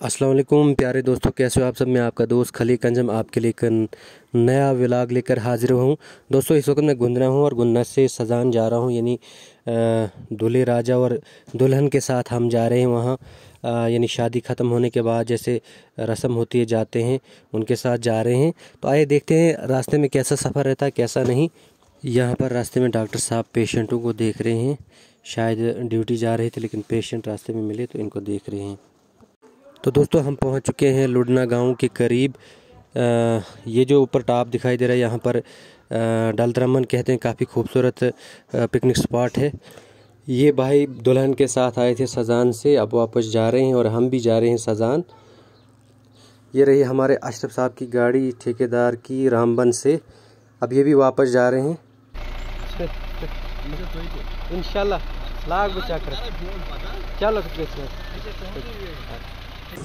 वालेकुम प्यारे दोस्तों, कैसे हो आप सब? मैं आपका दोस्त खली कंजम आपके लिए एक नया व्लाग लेकर हाजिर हूँ। दोस्तों, इस वक्त मैं गुंदना हूँ और गुंदना से सजान जा रहा हूँ, यानी दूल्हे राजा और दुल्हन के साथ हम जा रहे हैं वहाँ। यानी शादी ख़त्म होने के बाद जैसे रस्म होती है, जाते हैं, उनके साथ जा रहे हैं। तो आइए देखते हैं रास्ते में कैसा सफ़र रहता है, कैसा नहीं। यहाँ पर रास्ते में डॉक्टर साहब पेशेंटों को देख रहे हैं। शायद ड्यूटी जा रहे थे, लेकिन पेशेंट रास्ते में मिले तो इनको देख रहे हैं। तो दोस्तों हम पहुँच चुके हैं लुडना गाँव के करीब। आ, ये जो ऊपर टॉप दिखाई दे रहा है यहाँ पर डल द्रमन कहते हैं काफ़ी खूबसूरत पिकनिक स्पॉट है। ये भाई दुल्हन के साथ आए थे सजान से अब वापस जा रहे हैं और हम भी जा रहे हैं सजान। ये रही हमारे अशरफ साहब की गाड़ी ठेकेदार की रामबन से। अब ये भी वापस जा रहे हैं। इंशाल्लाह लाख बचा कर। चलो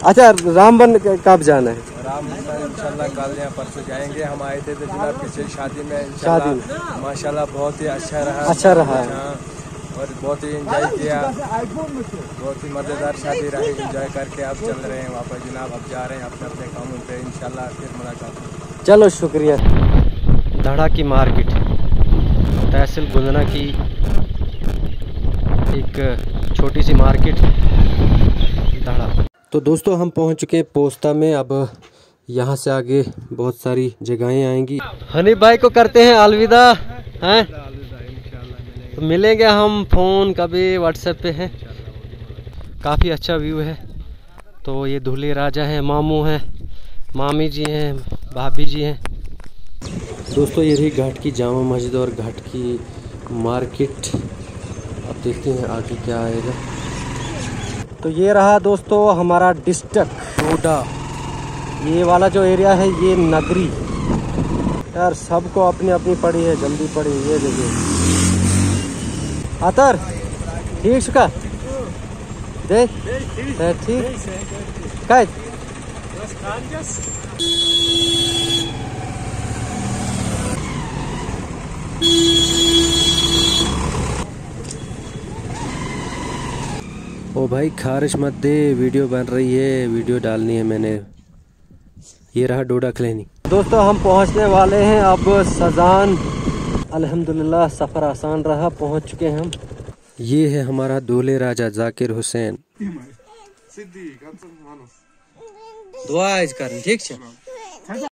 अच्छा रामबन कब जाना है? रामबन इंशाल्लाह कल या परसों जाएँगे। हम आए थे तो जनाब पिछले शादी में शादी माशाल्लाह बहुत ही अच्छा रहा। अच्छा रहा है। हाँ, और बहुत ही एंजॉय किया। बहुत ही मज़ेदार शादी रही एंजॉय करके अब चल रहे हैं वापस। जनाब अब जा रहे हैं अपने अपने कामों पे इंशाल्लाह फिर मुलाकात चलो शुक्रिया। धड़ा की मार्केट तहसील गुंजना की एक छोटी सी मार्केट धड़ा। तो दोस्तों, हम पहुँच चुके पोस्ता में। अब यहाँ से आगे बहुत सारी जगहें आएँगी। हनी भाई को करते हैं अलविदा, हैं? तो मिलेंगे हम फ़ोन, कभी व्हाट्सएप पे हैं। काफ़ी अच्छा व्यू है। तो ये दूल्हे राजा हैं, मामू हैं, मामी जी हैं, भाभी जी हैं। दोस्तों, ये रही घाट की जामा मस्जिद और घाट की मार्केट। अब देखते हैं आगे क्या आएगा। तो ये रहा दोस्तों हमारा डिस्ट्रिक्ट डोडा। ये वाला जो एरिया है ये नगरी। यार सबको अपनी अपनी पड़ी है जल्दी पड़ी ये देखिए। आतर ठीक सुखा देख ठीक। काय? ओ भाई खारिश मत दे वीडियो बन रही है वीडियो डालनी है मैंने। ये रहा डोडा क्लिनिक दोस्तों हम पहुँचने वाले हैं अब सजान अल्हम्दुलिल्लाह सफ़र आसान रहा पहुँच चुके हैं हम। ये है हमारा दूल्हे राजा जाकिर हुसैन। दुआ कर ठीक है